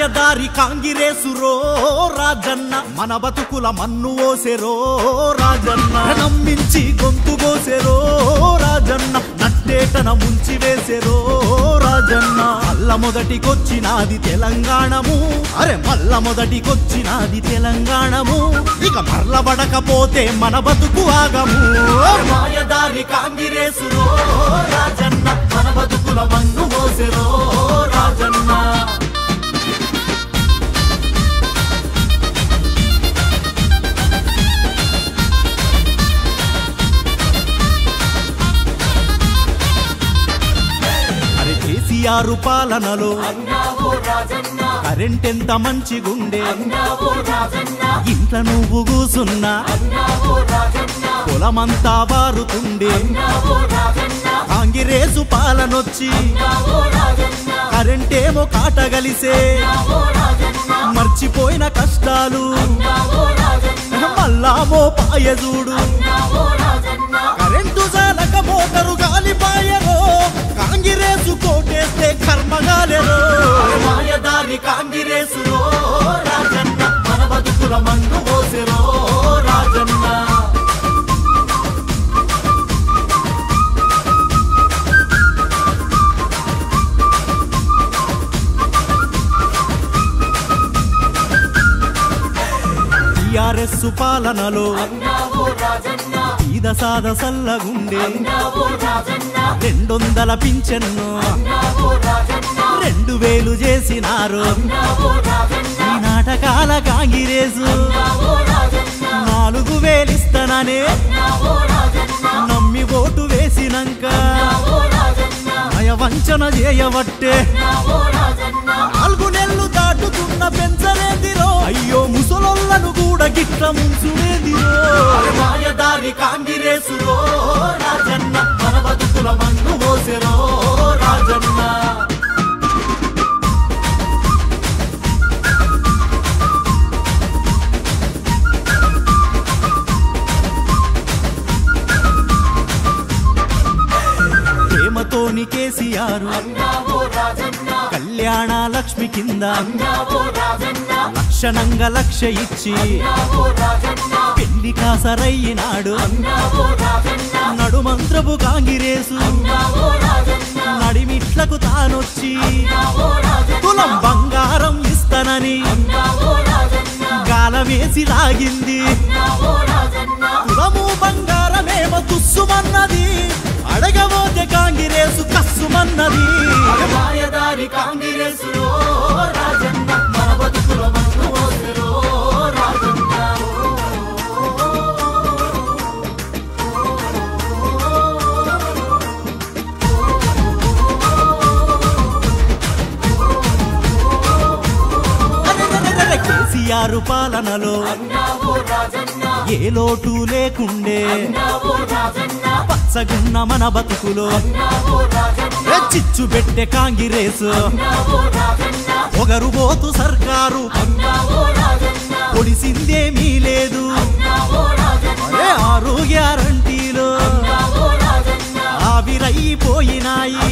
రాయదారి కాంగిరేసురో రాజన్న మన బతుకుల మన్ను ఓసెరో రాజన్న. నమ్మించి గొంతు కోసెరో రాజన్న నట్టేటన ముంచి వేసెరో రాజన్న. మల్ల మొదటికొచ్చినాది తెలంగాణము అరే మల్ల మొదటికొచ్చినాది తెలంగాణము. ఇక మరలబడకపోతే మన బతుకు ఆగము. మాయదారి కాంగిరేసురో కేసీఆర్ పాలనలో కరెంట్ ఎంత మంచిగుండే? ఇంట్లో నువ్వు కూసున్నా? పొలమంతా వారుతుండే? కాంగిరేసు పాలనొచ్చి కరెంటేమో కాటగలిసే మర్చిపోయిన కష్టాలు? మల్లామో పాయజూడు? కరెంటు జాలక మోటరు గాలిపాయరో మాయదారి కాంగిరేసురో రాజన్న. మన బతుకుల మందు మోసెరో రాజన్న. టిఆర్ఎస్ పాలనలో ఈద సాద సల్లగుండే. రెండొందల పింఛన్ను చేసినారు ఈ నాటకాల కాంగిరేసు నాలుగు వేలిస్తాననే. నమ్మి ఓటు వేసినాక. నయవంచన చేయబట్టే నాలుగు నెలలు దాటుతున్న పెంచలేదిరో. అయ్యో ముసలొల్లను కూడా గిట్ల ముంచులేదిరో. మాయదారి కాంగిరేసురో ప్రేమతోని కేసీఆర్. కళ్యాణ లక్ష్మి కింద లక్షణంగా లక్ష ఇచ్చి పెళ్ళి కాసరయ్యినాడు. నడుమంత్రపు కాంగిరేసు. నడిమిట్లకు తానొచ్చి తులం బంగారం ఇస్తానని గాలమేసి లాగింది. తులము బంగారమేమో తుస్సుమన్నది కస్సుమన్నది మాయదారి కేసీఆర్ పాలనలో. ఏ లోటు లేకుండే. పచ్చగున్న మన బతుకులో. చిచ్చు పెట్టే కాంగిరేసు పొగరుబోతు సర్కారు. పొడిసిందేమీ లేదు. ఆరు గ్యారంటీలో ఆవిరైపోయినాయి.